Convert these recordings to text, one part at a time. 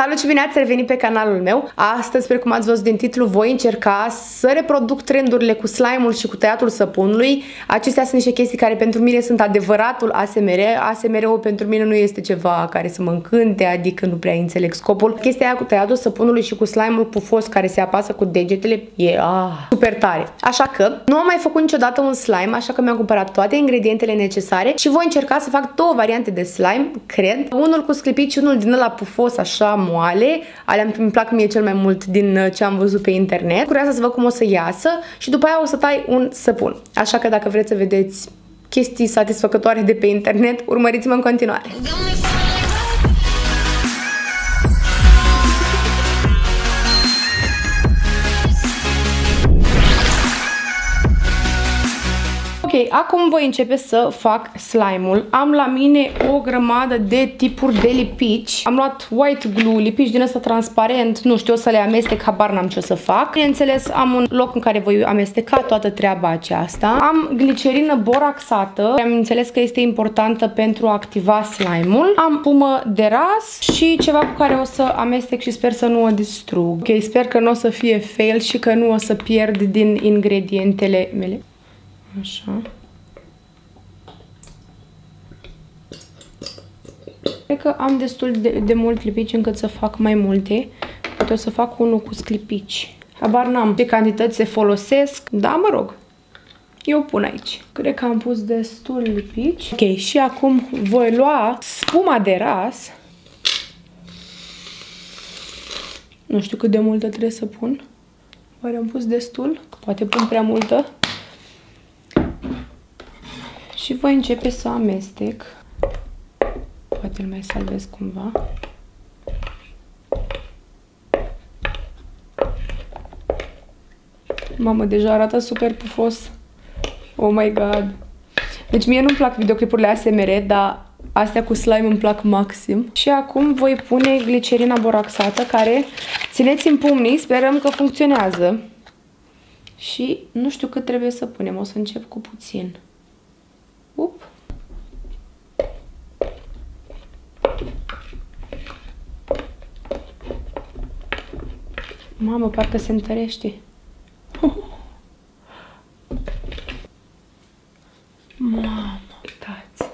Salut și bine ați revenit pe canalul meu! Astăzi, precum ați văzut din titlu, voi încerca să reproduc trendurile cu slime-ul și cu tăiatul săpunului. Acestea sunt niște chestii care pentru mine sunt adevăratul ASMR. ASMR-ul pentru mine nu este ceva care să mă încânte, adică nu prea înțeleg scopul. Chestia aia cu tăiatul săpunului și cu slime-ul pufos care se apasă cu degetele e ah, super tare. Așa că nu am mai făcut niciodată un slime, așa că mi-am cumpărat toate ingredientele necesare și voi încerca să fac două variante de slime, cred. Unul cu sclipici și unul din ăla pufos, așa moale. Alea îmi plac mie cel mai mult din uh, ce am văzut pe internet. Curioasă să văd cum o să iasă și după aia o să tai un săpun. Așa că dacă vreți să vedeți chestii satisfăcătoare de pe internet, urmăriți-mă în continuare. Ok, acum voi începe să fac slime-ul. Am la mine o grămadă de tipuri de lipici. Am luat white glue, lipici din ăsta transparent, nu știu, o să le amestec, habar n-am ce o să fac. Bineînțeles, am un loc în care voi amesteca toată treaba aceasta. Am glicerină boraxată, am înțeles că este importantă pentru a activa slime-ul. Am pumă de ras și ceva cu care o să amestec și sper să nu o distrug. Ok, sper că nu o să fie fail și că nu o să pierd din ingredientele mele. Așa. Cred că am destul de, de mult clipici încât să fac mai multe. Poate o să fac unul cu sclipici. Habar n-am ce cantități se folosesc. Da, mă rog. Eu pun aici. Cred că am pus destul lipici. Ok, și acum voi lua spuma de ras. Nu știu cât de multă trebuie să pun. Oare am pus destul? Poate pun prea multă. Și voi începe să amestec. Poate îl mai salvez cumva. Mamă, deja arată super pufos. Oh my god. Deci mie nu-mi plac videoclipurile ASMR, dar astea cu slime îmi plac maxim. Și acum voi pune glicerina boraxată, care, țineți în pumnii, sperăm că funcționează. Și nu știu cât trebuie să punem, o să încep cu puțin. Up. Mamă, parcă se întărește. Mamă, uitați.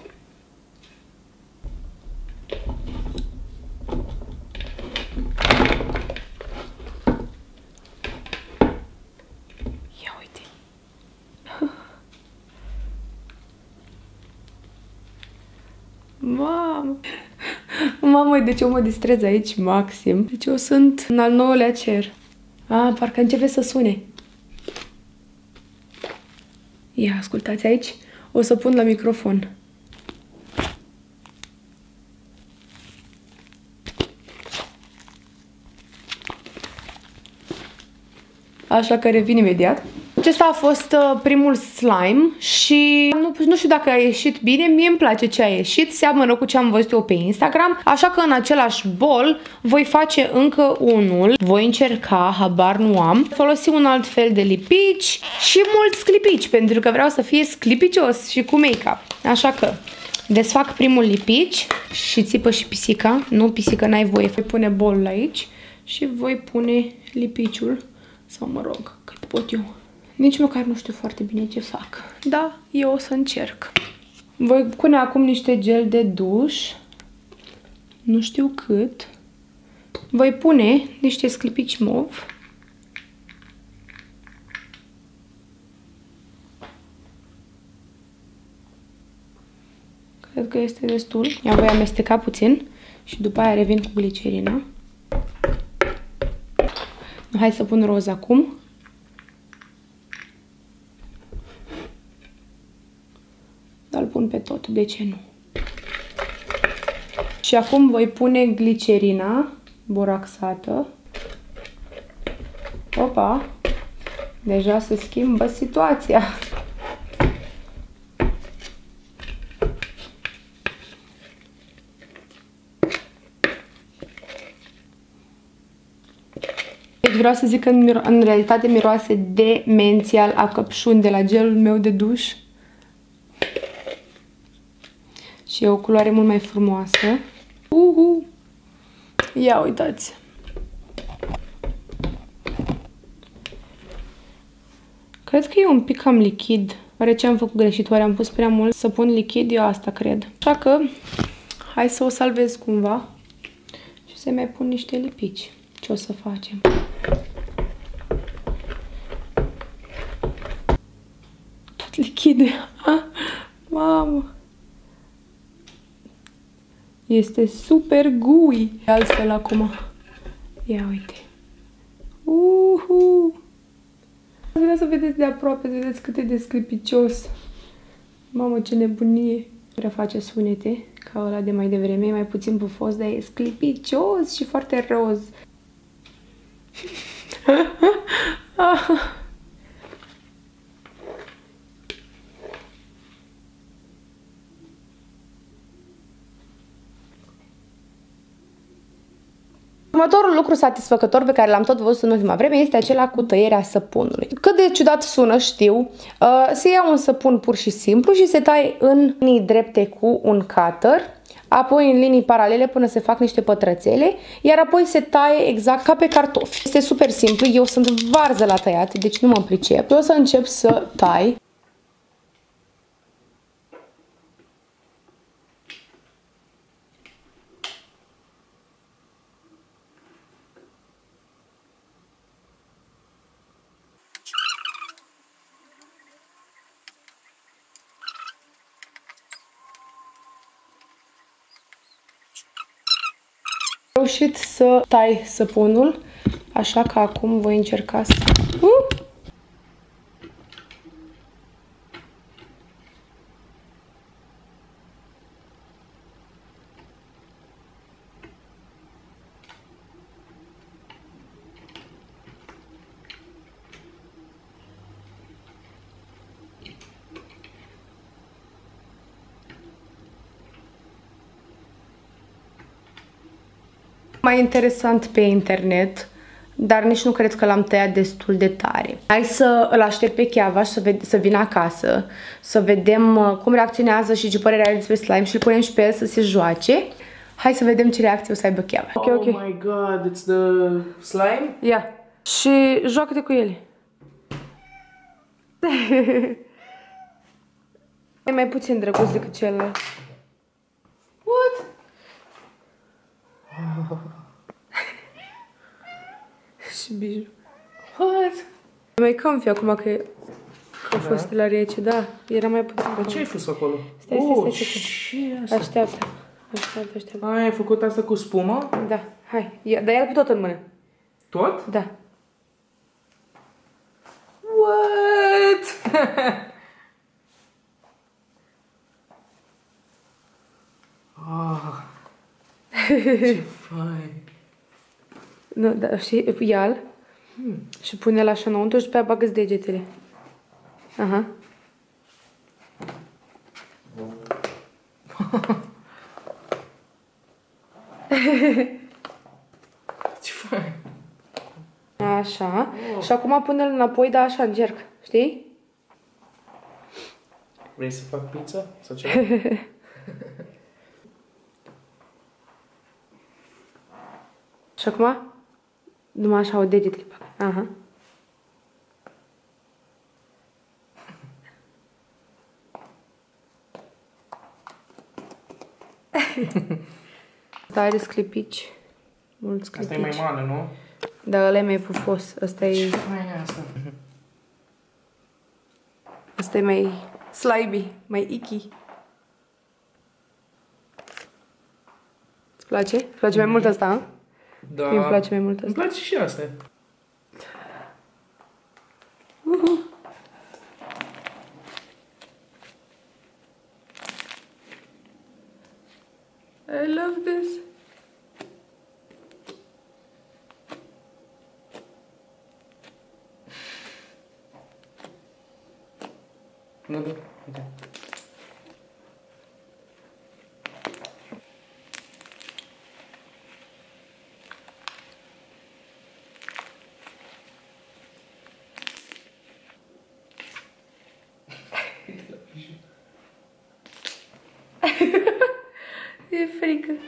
Ia uite. Mamă! Mamă, de ce mă distrez aici maxim? Deci eu sunt în al nouălea cer. A, parcă începe să sune. Ia, ascultați aici. O să pun la microfon. Așa că revin imediat. Acesta a fost uh, primul slime și nu, nu știu dacă a ieșit bine, mie îmi place ce a ieșit, seamănă cu ce am văzut eu pe Instagram, așa că în același bol voi face încă unul, voi încerca, habar nu am, folosi un alt fel de lipici și mulți clipici, pentru că vreau să fie sclipicios și cu make-up. Așa că desfac primul lipici și țipă și pisica, nu pisica n-ai voie, voi pune bolul aici și voi pune lipiciul, sau mă rog, cât pot eu. Nici măcar nu știu foarte bine ce fac. Da, eu o să încerc. Voi pune acum niște gel de duș. Nu știu cât. Voi pune niște sclipici mov. Cred că este destul. Ia voi amesteca puțin și după aia revin cu glicerina. Hai să pun roz acum. pun pe tot, de ce nu? Și acum voi pune glicerina boraxată. Opa! Deja se schimbă situația. Deci vreau să zic că în, în realitate miroase demențial a căpșuni de la gelul meu de duș. Și e o culoare mult mai frumoasă. Uhu! Ia uitați. Cred că e un pic cam lichid. Oare ce am făcut greșit? Oare am pus prea mult să pun lichid? Eu asta cred. Așa că hai să o salvez cumva și să mai pun niște lipici. Ce o să facem? Tot lichide. Mamă! Este super gui. Altfel acum. Ia uite. Uhu! Vreau să vedeți de aproape, să vedeți cât e de sclipicios. Mamă, ce nebunie. Vrea face sunete, ca ăla de mai devreme, e mai puțin bufos, dar e sclipicios și foarte roz. Următorul lucru satisfăcător pe care l-am tot văzut în ultima vreme este acela cu tăierea săpunului. Cât de ciudat sună, știu, uh, se ia un săpun pur și simplu și se taie în linii drepte cu un cutter, apoi în linii paralele până se fac niște pătrățele, iar apoi se taie exact ca pe cartofi. Este super simplu, eu sunt varză la tăiat, deci nu mă pricep. Eu o să încep să tai reușit să tai săpunul, așa că acum voi încerca să... Uh! Mai interesant pe internet, dar nici nu cred că l-am tăiat destul de tare. Hai să îl aștept pe Chiava și să, să vină acasă, să vedem uh, cum reacționează și ce părere are despre slime și îl punem și pe el să se joace. Hai să vedem ce reacție o să aibă Chiava. Ok, ok. Oh my god, it's the slime? Ia. Yeah. Și joacă-te cu ele. e mai puțin drăguț decât celălalt. What? Și biju. What? E mai comfy acum că, că a da. fost la rece, da. Era mai puțin. Dar ce ai pus acolo? Stai, stai, stai, stai. Ce asta? Așteaptă. Așteaptă, așteaptă. ai făcut asta cu spumă? Da, hai. Ia, dar ia tot în mână. Tot? Da. What? ah. Ce fain. Nu, da, și ia hmm. și pune-l așa înăuntru și după aia bagă degetele. Aha. Ce fain. Așa. Oh. Și acum pune-l înapoi, dar așa, încerc. Știi? Vrei să fac pizza? Sau ce? Și acum? Numai așa o degetele. Aha. Asta are sclipici. Mulți sclipici. Asta e mai mare, nu? Da, ăla e mai pufos. Asta e... Ce mai e asta? Asta e mai slimy, mai icky. Îți place? Îți place mai mult asta, a? Da. Mie îmi place mai mult asta. Îmi place și asta. Uh -huh. I love this. Nu, nu. Uite.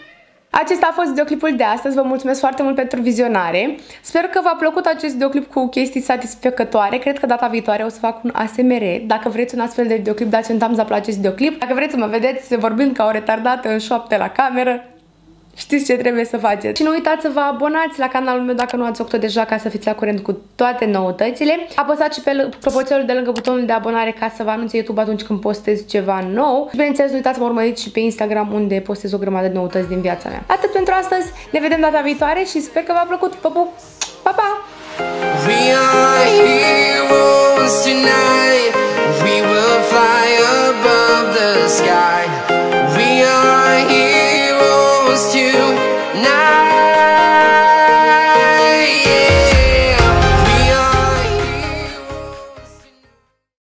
Acesta a fost videoclipul de astăzi. Vă mulțumesc foarte mult pentru vizionare. Sper că v-a plăcut acest videoclip cu chestii satisfăcătoare. Cred că data viitoare o să fac un ASMR. Dacă vreți un astfel de videoclip, dați un thumbs up la acest videoclip. Dacă vreți să mă vedeți vorbind ca o retardată în șoapte la cameră, Știți ce trebuie să faceți. Și nu uitați să vă abonați la canalul meu dacă nu ați făcut deja ca să fiți la curent cu toate noutățile. Apăsați și pe clopoțelul de lângă butonul de abonare ca să vă anunțe YouTube atunci când postez ceva nou. Și bineînțeles, nu uitați să mă urmăriți și pe Instagram unde postez o grămadă de noutăți din viața mea. Atât pentru astăzi, ne vedem data viitoare și sper că v-a plăcut. Pa, pa! pa! We are heroes tonight. We will fly